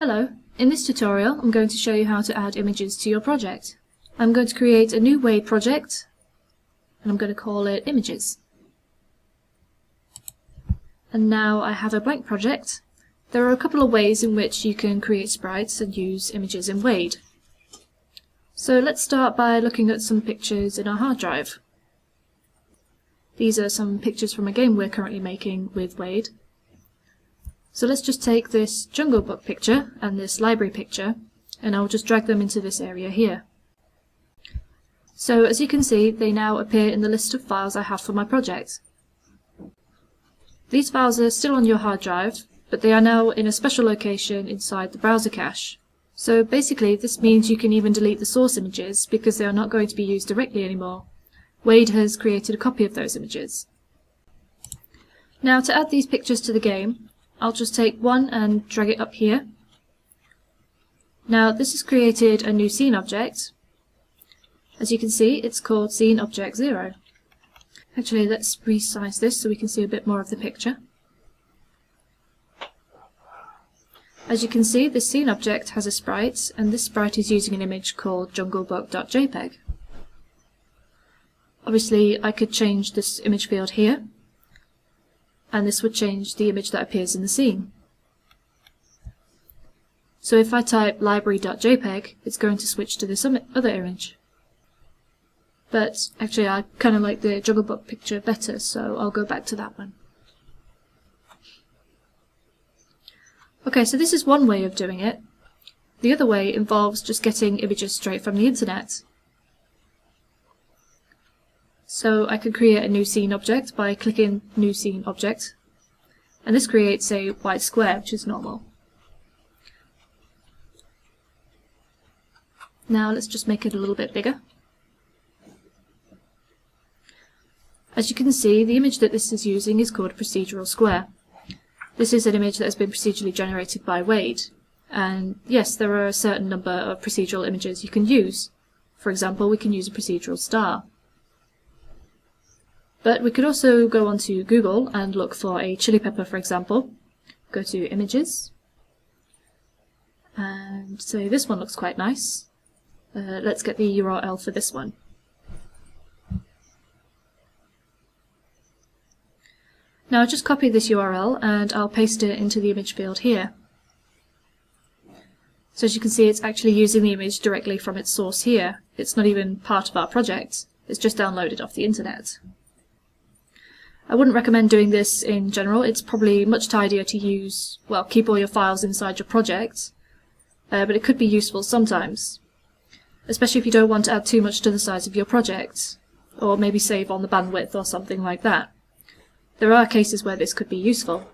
Hello, in this tutorial I'm going to show you how to add images to your project. I'm going to create a new Wade project and I'm going to call it Images. And now I have a blank project. There are a couple of ways in which you can create sprites and use images in Wade. So let's start by looking at some pictures in our hard drive. These are some pictures from a game we're currently making with Wade. So let's just take this Jungle Book picture and this library picture and I'll just drag them into this area here. So as you can see they now appear in the list of files I have for my project. These files are still on your hard drive but they are now in a special location inside the browser cache. So basically this means you can even delete the source images because they are not going to be used directly anymore. Wade has created a copy of those images. Now to add these pictures to the game, I'll just take one and drag it up here. Now this has created a new scene object. As you can see, it's called scene object 0. Actually, let's resize this so we can see a bit more of the picture. As you can see, this scene object has a sprite, and this sprite is using an image called junglebook.jpg. Obviously, I could change this image field here, and this would change the image that appears in the scene. So if I type library.jpg, it's going to switch to this other image. But actually I kind of like the Jungle Book picture better, so I'll go back to that one. Okay, so this is one way of doing it. The other way involves just getting images straight from the internet. So I could create a new scene object by clicking new scene object and this creates a white square which is normal. Now let's just make it a little bit bigger. As you can see the image that this is using is called procedural square. This is an image that has been procedurally generated by Wade and yes there are a certain number of procedural images you can use. For example we can use a procedural star. But we could also go onto Google and look for a chili pepper, for example. Go to images. And say this one looks quite nice. Uh, let's get the URL for this one. Now I'll just copy this URL and I'll paste it into the image field here. So as you can see it's actually using the image directly from its source here. It's not even part of our project, it's just downloaded off the internet. I wouldn't recommend doing this in general. It's probably much tidier to use, well, keep all your files inside your project, uh, but it could be useful sometimes, especially if you don't want to add too much to the size of your project, or maybe save on the bandwidth or something like that. There are cases where this could be useful.